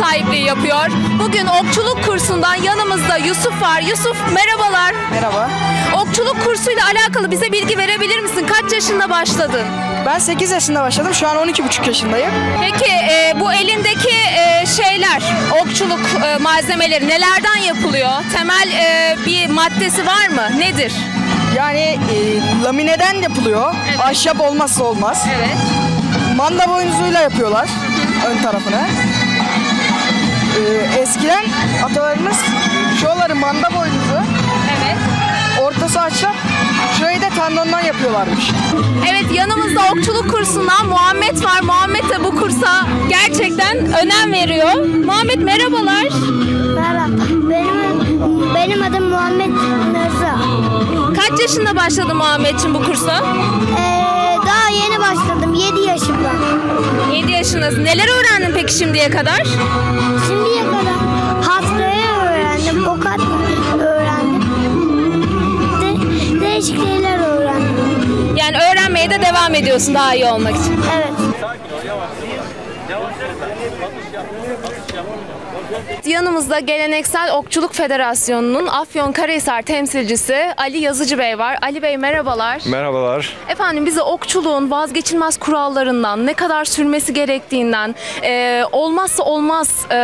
sahipliği yapıyor. Bugün okçuluk kursundan yanımızda Yusuf var. Yusuf merhabalar. Merhaba. Okçuluk kursuyla alakalı bize bilgi verebilir misin? Kaç yaşında başladın? Ben 8 yaşında başladım. Şu an 12,5 yaşındayım. Peki e, bu elindeki e, şeyler, okçuluk e, malzemeleri nelerden yapılıyor? Temel e, bir maddesi var mı? Nedir? Yani e, lamineden yapılıyor. Evet. Ahşap olmazsa olmaz. Evet. Manda boynuzuyla yapıyorlar ön tarafını. Eskiden atalarımız şuraları manda boynuzu, Evet. ortası ahşap, şurayı da tendondan yapıyorlarmış. Evet yanımızda okçuluk kursundan Muhammed var. Muhammed de bu kursa gerçekten önem veriyor. Muhammed merhabalar. Merhaba. Benim benim adım Muhammed Nırza. Kaç yaşında başladı Muhammedciğim bu kursa? Ee, daha yeni başladım 7 yaşımda. 7 yaşındasın. Neler öğrendin peki şimdiye kadar? Şimdiye kadar öğrendim. De, değişik şeyler öğrendim. Yani öğrenmeye de devam ediyorsun daha iyi olmak için. Evet. Yanımızda Geleneksel Okçuluk Federasyonu'nun Afyonkarahisar temsilcisi Ali Yazıcı Bey var. Ali Bey merhabalar. Merhabalar. Efendim bize okçuluğun vazgeçilmez kurallarından, ne kadar sürmesi gerektiğinden, e, olmazsa olmaz e,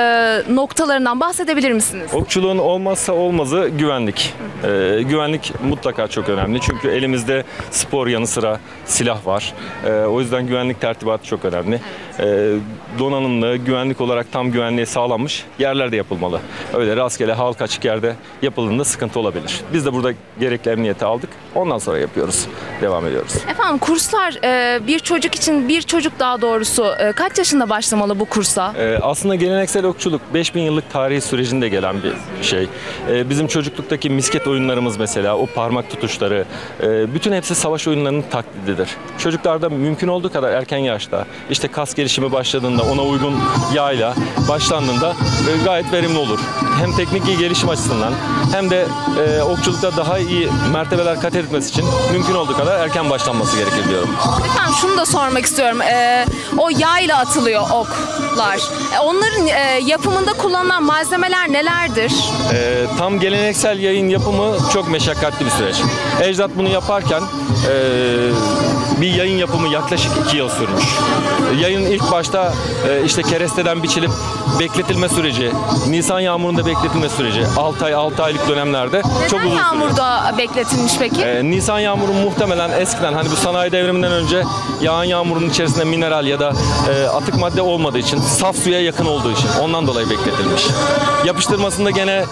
noktalarından bahsedebilir misiniz? Okçuluğun olmazsa olmazı güvenlik. Ee, güvenlik mutlaka çok önemli. Çünkü elimizde spor yanı sıra silah var. Ee, o yüzden güvenlik tertibatı çok önemli. Ee, donanımlı, güvenlik olarak tam güvenliği sağlanmış yerlerde yapılmalı. Öyle rastgele halk açık yerde yapıldığında sıkıntı olabilir. Biz de burada gerekli emniyeti aldık. Ondan sonra yapıyoruz. Devam ediyoruz. Efendim kurslar e, bir çocuk için, bir çocuk daha doğrusu e, kaç yaşında başlamalı bu kursa? Ee, aslında geleneksel okçuluk 5000 yıllık tarihi sürecinde gelen bir şey. Bizim çocukluktaki misket oyunlarımız mesela, o parmak tutuşları, e, bütün hepsi savaş oyunlarının taklididir. Çocuklarda mümkün olduğu kadar erken yaşta, işte kas gelişimi başladığında, ona uygun yayla başlandığında e, gayet verimli olur. Hem teknik iyi gelişim açısından hem de e, okçulukta daha iyi mertebeler kat etmesi için mümkün olduğu kadar erken başlanması gerekir diyorum. Efendim şunu da sormak istiyorum. E, o yayla atılıyor oklar. E, onların e, yapımında kullanılan malzemeler nelerdir? Ee, tam geleneksel yayın yapımı çok meşakkatli bir süreç. Ecdat bunu yaparken ee, bir yayın yapımı yaklaşık iki yıl sürmüş. Yayın ilk başta ee, işte keresteden biçilip bekletilme süreci, Nisan yağmurunda bekletilme süreci, 6 ay 6 aylık dönemlerde çok Neden uzun sürüyor. yağmurda bekletilmiş peki? Ee, Nisan yağmuru muhtemelen eskiden hani bu sanayi devriminden önce yağan yağmurun içerisinde mineral ya da e, atık madde olmadığı için saf suya yakın olduğu için ondan dolayı bekletilmiş. Yapıştırmasında gene e,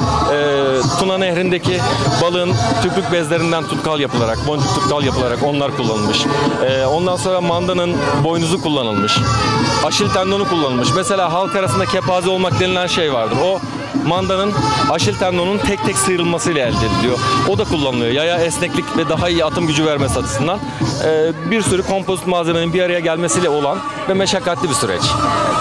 Tuna Nehri'ndeki balığın tüplük bezlerinden tutkal yapılarak, boncuk tutkal yapılarak onlar kullanılmış. E, ondan sonra mandanın boynuzu kullanılmış. Aşil tendonu kullanılmış. Mesela halk arasında kepaze olmak denilen şey vardır. O mandanın aşil tendonun tek tek sıyrılmasıyla elde ediliyor. O da kullanılıyor. Yaya esneklik ve daha iyi atım gücü vermesi açısından e, bir sürü kompozit malzemenin bir araya gelmesiyle olan ve meşakkatli bir süreç.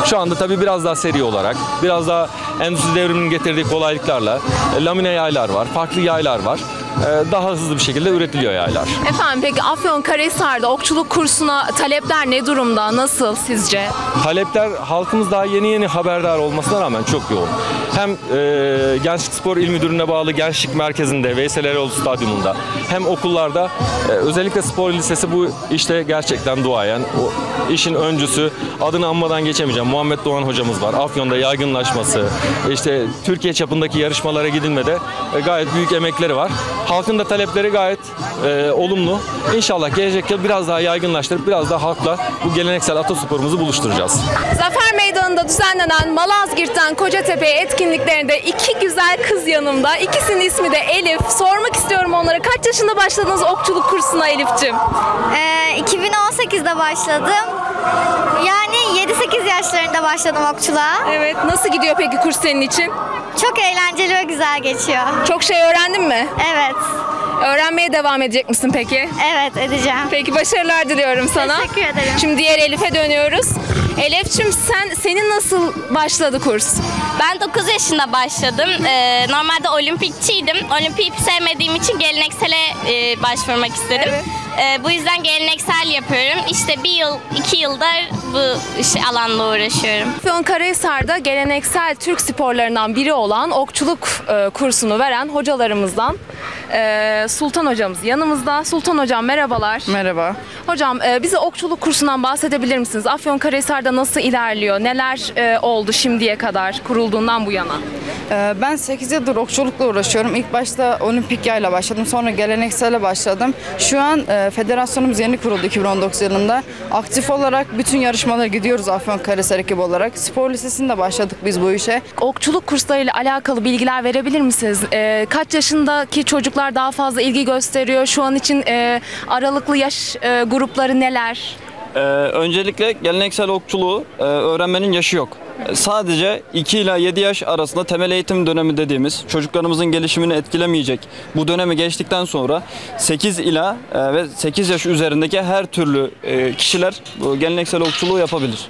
Şu anda tabii biraz daha seri olarak, biraz daha endüstri devriminin getirdiği kolaylıklarla e, lamine yaylar var, farklı yaylar var. E, daha hızlı bir şekilde üretiliyor yaylar. Efendim peki Afyonkarahisar'da okçuluk kursuna talepler ne durumda? Nasıl sizce? Talepler halkımız daha yeni yeni haberdar olmasına rağmen çok yoğun. Hem e, Gençlik Spor İl Müdürlüğü'ne bağlı Gençlik Merkezi'nde, Veysel Eroğlu Stadyumunda hem okullarda e, özellikle spor lisesi bu işte gerçekten duayen. O işin öncüsü adını anmadan geçemeyeceğim. Muhammed Doğan hocamız var. Afyon'da yaygınlaşması, işte Türkiye çapındaki yarışmalara gidilmede e, gayet büyük emekleri var. Halkın da talepleri gayet e, olumlu. İnşallah gelecek yıl biraz daha yaygınlaştırıp biraz daha halkla bu geleneksel atasporumuzu buluşturacağız. Zafer Meydanı'nda düzenlenen Malazgirt'ten Kocatepe'ye etkinliklerinde iki güzel kız yanımda. İkisinin ismi de Elif. Sormak istiyorum onlara kaç yaşında başladınız okçuluk kursuna Elif'ciğim? Ee, 2018'de başladım. Yani 7-8 yaşlarında başladım okçuluğa. Evet. Nasıl gidiyor peki kurs senin için? Çok eğlenceli ve güzel geçiyor. Çok şey öğrendin mi? Evet. Öğrenmeye devam edecek misin peki? Evet edeceğim. Peki başarılar diliyorum sana. Teşekkür ederim. Şimdi diğer Elif'e dönüyoruz. Elif'ciğim sen senin nasıl başladı kurs? Ben 9 yaşında başladım. Ee, normalde olimpikçiydim. Olimpiyi sevmediğim için geleneksele e, başvurmak istedim. Ee, bu yüzden geleneksel yapıyorum. İşte bir yıl, iki yıldır bu iş alanla uğraşıyorum. Afyonkarahisar'da geleneksel Türk sporlarından biri olan okçuluk e, kursunu veren hocalarımızdan e, Sultan hocamız yanımızda. Sultan hocam merhabalar. Merhaba. Hocam e, bize okçuluk kursundan bahsedebilir misiniz? Afyonkarahisar'da nasıl ilerliyor? Neler e, oldu şimdiye kadar kurulduğundan bu yana? Ee, ben 8 yıldır okçulukla uğraşıyorum. İlk başta olimpik yayla başladım. Sonra geleneksele başladım. Şu an e, federasyonumuz yeni kuruldu 2019 yılında. Aktif olarak bütün yarışmalara gidiyoruz Afyonkarahisar ekibi olarak. Spor lisesinde başladık biz bu işe. Okçuluk kurslarıyla alakalı bilgiler verebilir misiniz? E, kaç yaşındaki çocuklar daha fazla ilgi gösteriyor? Şu an için e, aralıklı yaş e, grupları neler? Ee, öncelikle geleneksel okçuluğu e, öğrenmenin yaşı yok. E, Sadece 2 ila 7 yaş arasında temel eğitim dönemi dediğimiz çocuklarımızın gelişimini etkilemeyecek bu dönemi geçtikten sonra 8 ila e, ve 8 yaş üzerindeki her türlü e, kişiler bu geleneksel okçuluğu yapabilir.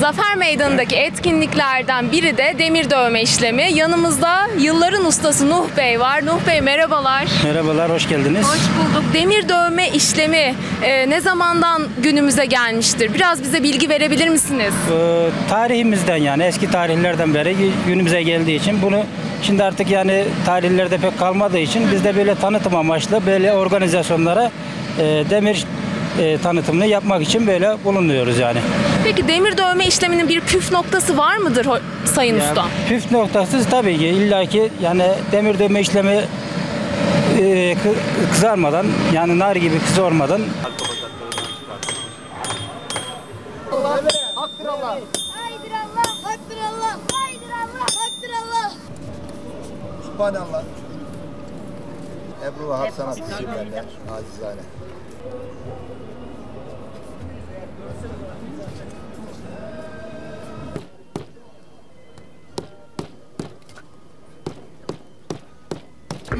Zafer Meydanı'ndaki etkinliklerden biri de demir dövme işlemi. Yanımızda yılların ustası Nuh Bey var. Nuh Bey merhabalar. Merhabalar, hoş geldiniz. Hoş bulduk. Demir dövme işlemi e, ne zamandan günümüze gelmiştir? Biraz bize bilgi verebilir misiniz? Ee, tarihimizden yani eski tarihlerden beri günümüze geldiği için bunu şimdi artık yani tarihlerde pek kalmadığı için biz de böyle tanıtım amaçlı böyle organizasyonlara e, demir e, tanıtımını yapmak için böyle bulunuyoruz yani. Peki demir dövme işleminin bir püf noktası var mıdır Sayın yani Usta? püf noktası tabii ki illaki yani demir dövme işlemi e, kı- kızarmadan yani nar gibi kızarmadan Haydır Allah, haktır Allah, haydır Allah, haktır Allah. Subhanallah. Ebru Vahap Sanat Şirketler. Acizane.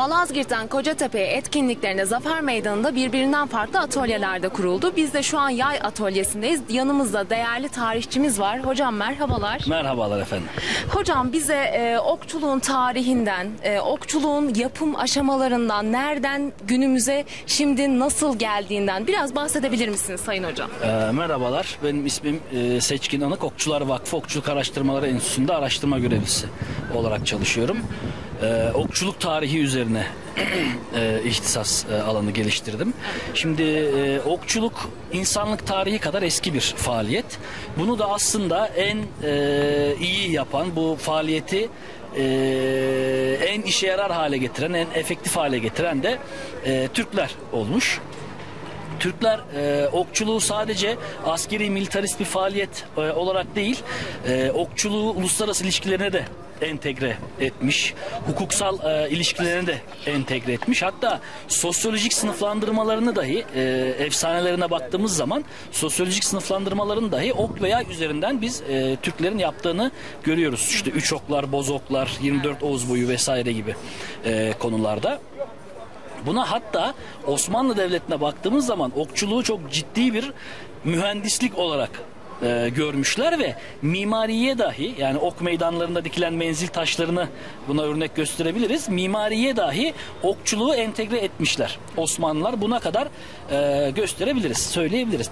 Malazgirt'ten Kocatepe'ye etkinliklerinde Zafer Meydanı'nda birbirinden farklı atölyelerde kuruldu. Biz de şu an yay atölyesindeyiz. Yanımızda değerli tarihçimiz var. Hocam merhabalar. Merhabalar efendim. Hocam bize e, okçuluğun tarihinden, e, okçuluğun yapım aşamalarından, nereden günümüze şimdi nasıl geldiğinden biraz bahsedebilir misiniz Sayın Hocam? Ee, merhabalar. Benim ismim e, Seçkin Anık. Okçular Vakfı Okçuluk Araştırmaları Enstitüsü'nde araştırma görevlisi olarak çalışıyorum. Ee, okçuluk tarihi üzerine e, ihtisas e, alanı geliştirdim. Şimdi e, okçuluk insanlık tarihi kadar eski bir faaliyet. Bunu da aslında en e, iyi yapan bu faaliyeti e, en işe yarar hale getiren, en efektif hale getiren de e, Türkler olmuş. Türkler e, okçuluğu sadece askeri militarist bir faaliyet e, olarak değil, e, okçuluğu uluslararası ilişkilerine de entegre etmiş, hukuksal e, ilişkilerine de entegre etmiş. Hatta sosyolojik sınıflandırmalarını dahi e, efsanelerine baktığımız zaman sosyolojik sınıflandırmalarını dahi ok veya üzerinden biz e, Türklerin yaptığını görüyoruz. İşte üç oklar, boz oklar, 24 Oğuz boyu vesaire gibi e, konularda. Buna hatta Osmanlı Devleti'ne baktığımız zaman okçuluğu çok ciddi bir mühendislik olarak e, görmüşler ve mimariye dahi yani ok meydanlarında dikilen menzil taşlarını buna örnek gösterebiliriz. Mimariye dahi okçuluğu entegre etmişler. Osmanlılar buna kadar e, gösterebiliriz, söyleyebiliriz.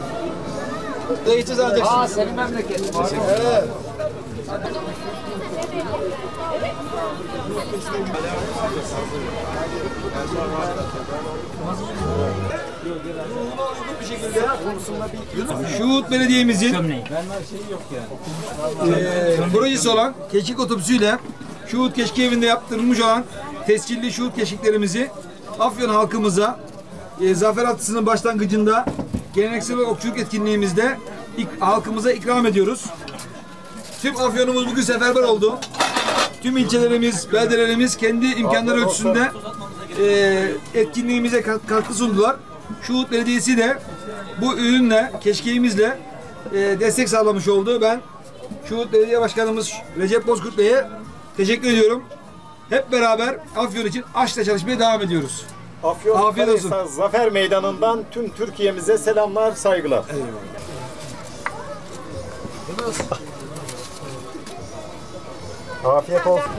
Değişeceğiz alacaksın. Aa senin memleket. Evet. Şuhut Belediye'mizin eee, projesi olan keşik otobüsüyle Şuhut Keşke Evi'nde yaptırılmış olan tescilli Şuhut keşiklerimizi Afyon halkımıza eee, Zafer Atısı'nın başlangıcında geleneksel okçuluk etkinliğimizde ik- halkımıza ikram ediyoruz. Tüm Afyon'umuz bugün seferber oldu. Tüm ilçelerimiz, beldelerimiz kendi imkanları ölçüsünde eee, etkinliğimize kat- katkı sundular. Şuhut Belediyesi de bu ürünle, keşkeğimizle eee, destek sağlamış oldu. Ben Şuhut Belediye Başkanımız Recep Bozkurt Bey'e teşekkür ediyorum. Hep beraber Afyon için aşkla çalışmaya devam ediyoruz. Afyon Afiyet olsun. Zafer Meydanı'ndan tüm Türkiye'mize selamlar, saygılar. Afiyet olsun.